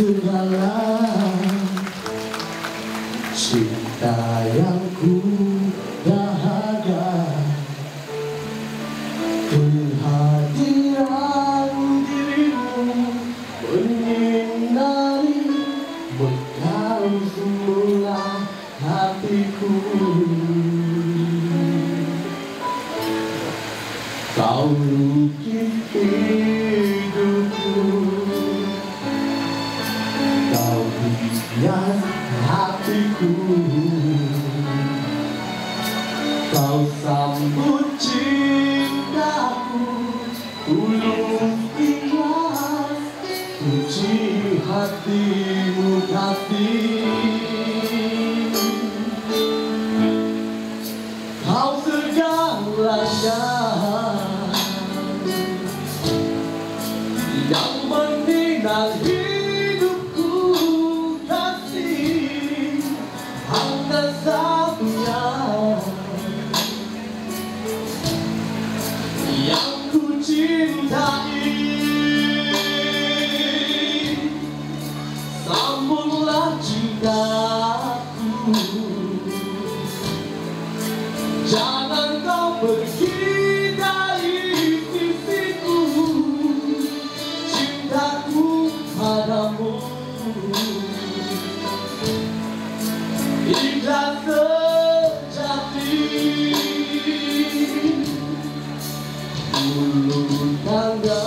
dalam cinta yang ku dahaga kehadiran dirimu menghindari bekal semula hatiku. Kau lukis hidupku. dan hatiku. Kau sambut cintaku Ulung ikhlas. Puji hatimu kasih Jesus, I Tangga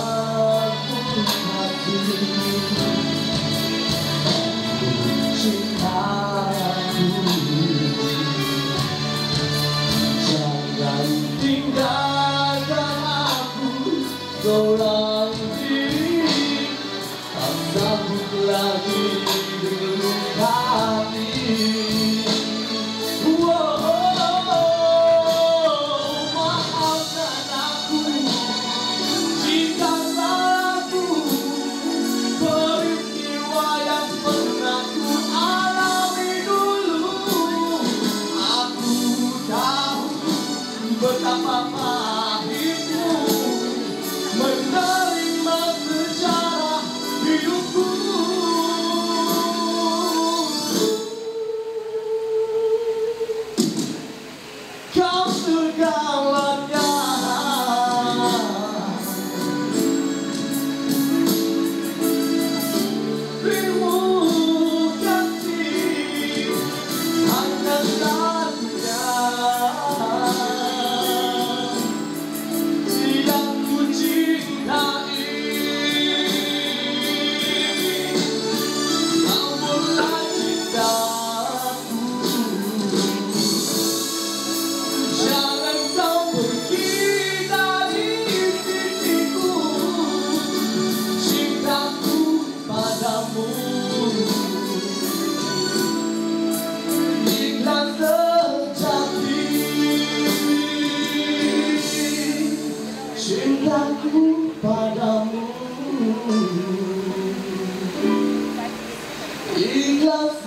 cintaku padamu. Ikhlas